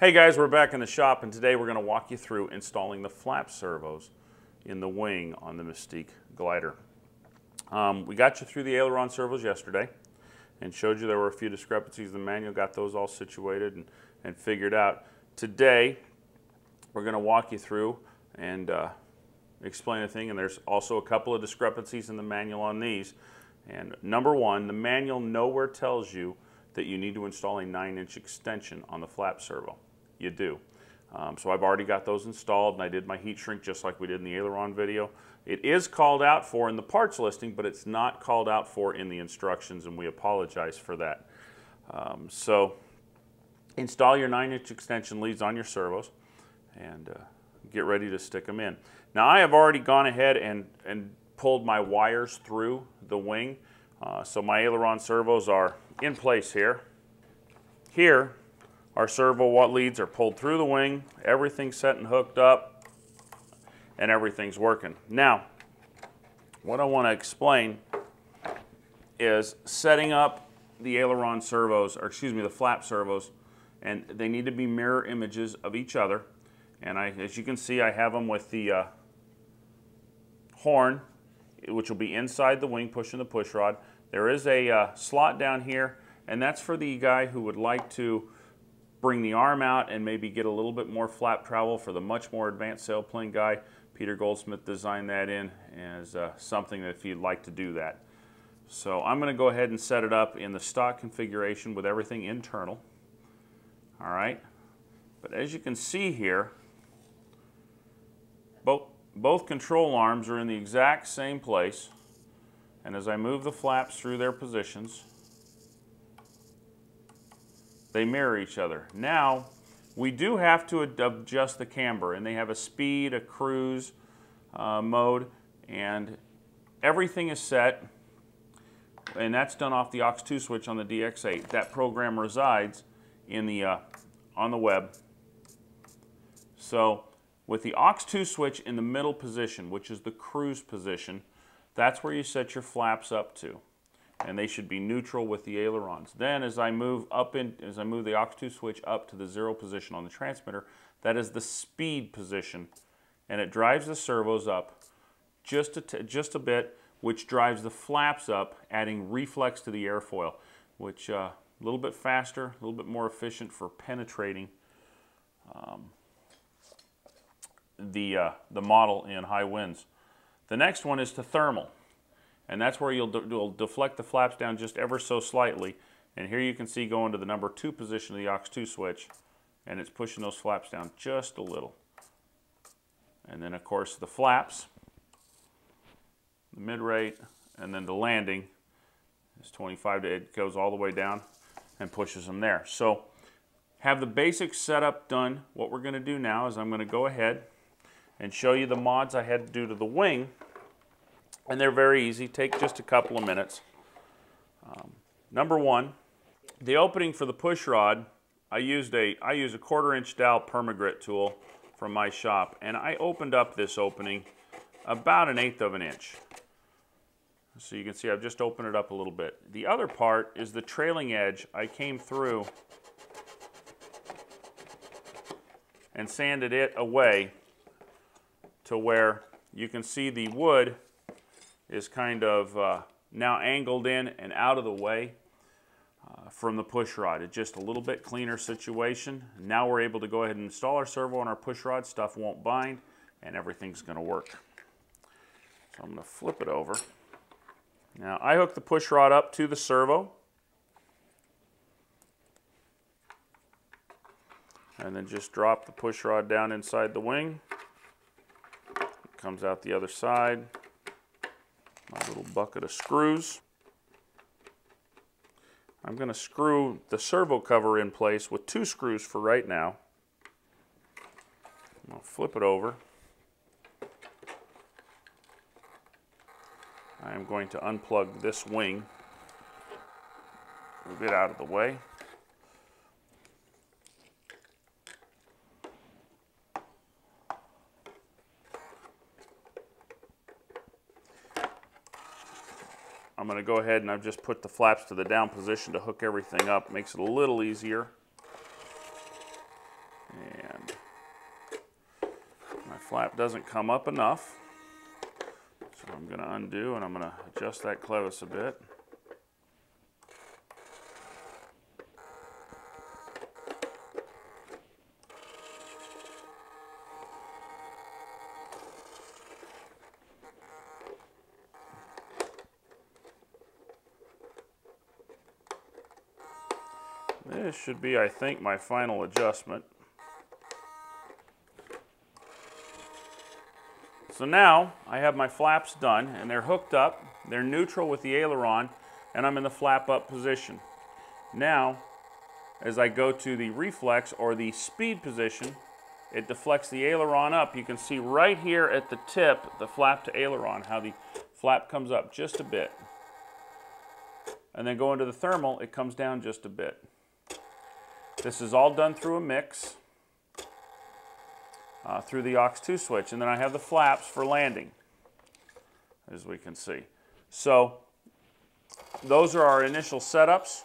Hey guys, we're back in the shop and today we're going to walk you through installing the flap servos in the wing on the Mystique glider. Um, we got you through the aileron servos yesterday and showed you there were a few discrepancies in the manual, got those all situated and, and figured out. Today we're going to walk you through and uh, explain a thing and there's also a couple of discrepancies in the manual on these. And number one, the manual nowhere tells you that you need to install a 9-inch extension on the flap servo you do. Um, so I've already got those installed and I did my heat shrink just like we did in the aileron video. It is called out for in the parts listing, but it's not called out for in the instructions and we apologize for that. Um, so install your 9-inch extension leads on your servos and uh, get ready to stick them in. Now I have already gone ahead and, and pulled my wires through the wing. Uh, so my aileron servos are in place here. Here our servo what leads are pulled through the wing, everything's set and hooked up, and everything's working. Now, what I want to explain is setting up the aileron servos, or excuse me, the flap servos, and they need to be mirror images of each other. And I, as you can see, I have them with the uh, horn, which will be inside the wing pushing the push rod. There is a uh, slot down here, and that's for the guy who would like to bring the arm out and maybe get a little bit more flap travel for the much more advanced sailplane guy. Peter Goldsmith designed that in as uh, something that if you'd like to do that. So I'm going to go ahead and set it up in the stock configuration with everything internal. All right. But as you can see here, both, control arms are in the exact same place. And as I move the flaps through their positions, they mirror each other. Now, we do have to adjust the camber, and they have a speed, a cruise uh, mode, and everything is set, and that's done off the AUX2 switch on the DX8. That program resides in the uh, on the web. So with the AUX2 switch in the middle position, which is the cruise position, that's where you set your flaps up to and they should be neutral with the ailerons. Then as I move up in, as I move the AUX2 switch up to the zero position on the transmitter, that is the speed position, and it drives the servos up just a, just a bit, which drives the flaps up, adding reflex to the airfoil, which uh, a little bit faster, a little bit more efficient for penetrating um, the, uh, the model in high winds. The next one is to thermal and that's where you'll, you'll deflect the flaps down just ever so slightly. And here you can see going to the number two position of the AUX2 switch, and it's pushing those flaps down just a little. And then of course the flaps, the mid-rate, and then the landing is 25 to, it goes all the way down and pushes them there. So have the basic setup done. What we're gonna do now is I'm gonna go ahead and show you the mods I had to do to the wing and they're very easy, take just a couple of minutes. Um, number one, the opening for the push rod, I used a, I use a quarter inch dowel Perma-Grit tool from my shop, and I opened up this opening about an eighth of an inch. So you can see I've just opened it up a little bit. The other part is the trailing edge. I came through and sanded it away to where you can see the wood is kind of uh, now angled in and out of the way uh, from the push rod. It's just a little bit cleaner situation. Now we're able to go ahead and install our servo on our push rod. Stuff won't bind and everything's going to work. So I'm going to flip it over. Now I hook the push rod up to the servo. And then just drop the push rod down inside the wing. Comes out the other side my little bucket of screws. I'm going to screw the servo cover in place with two screws for right now. I'll flip it over. I am going to unplug this wing, move it out of the way. Going to go ahead and I've just put the flaps to the down position to hook everything up. Makes it a little easier. And my flap doesn't come up enough. So I'm going to undo and I'm going to adjust that clevis a bit. This should be, I think, my final adjustment. So now I have my flaps done and they're hooked up, they're neutral with the aileron, and I'm in the flap up position. Now, as I go to the reflex or the speed position, it deflects the aileron up. You can see right here at the tip, the flap to aileron, how the flap comes up just a bit. And then go into the thermal, it comes down just a bit. This is all done through a mix uh, through the aux2 switch. And then I have the flaps for landing, as we can see. So those are our initial setups.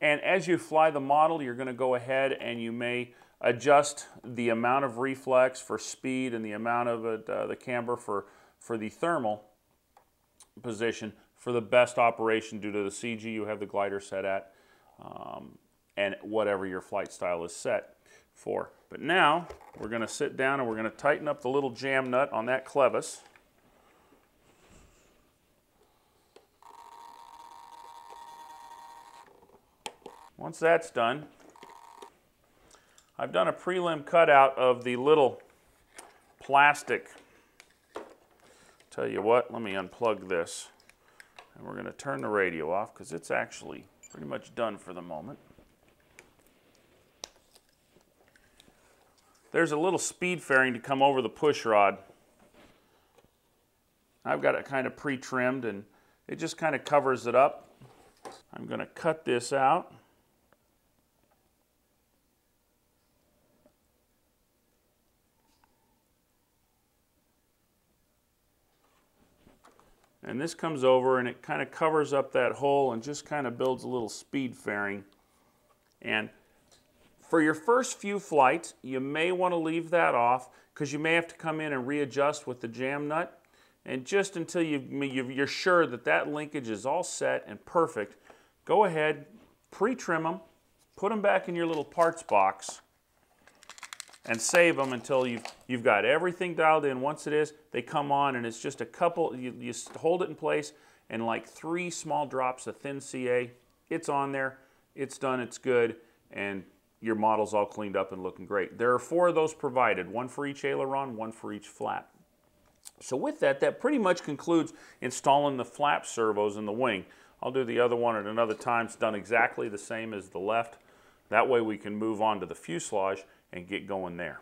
And as you fly the model, you're going to go ahead and you may adjust the amount of reflex for speed and the amount of it, uh, the camber for, for the thermal position for the best operation due to the CG you have the glider set at. Um, and whatever your flight style is set for. But now we're going to sit down and we're going to tighten up the little jam nut on that clevis. Once that's done, I've done a prelim cutout of the little plastic. Tell you what, let me unplug this. And we're going to turn the radio off because it's actually pretty much done for the moment. There's a little speed fairing to come over the push rod. I've got it kind of pre-trimmed and it just kind of covers it up. I'm going to cut this out. And this comes over and it kind of covers up that hole and just kind of builds a little speed fairing. And for your first few flights, you may want to leave that off because you may have to come in and readjust with the jam nut. And just until you, are sure that that linkage is all set and perfect, go ahead, pre-trim them, put them back in your little parts box, and save them until you've, you've got everything dialed in. Once it is, they come on and it's just a couple, you, you hold it in place and like three small drops of thin CA, it's on there, it's done, it's good, and your model's all cleaned up and looking great. There are four of those provided, one for each aileron, one for each flap. So with that, that pretty much concludes installing the flap servos in the wing. I'll do the other one at another time. It's done exactly the same as the left. That way we can move on to the fuselage and get going there.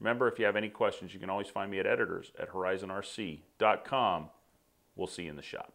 Remember, if you have any questions, you can always find me at editors at horizonrc.com. We'll see you in the shop.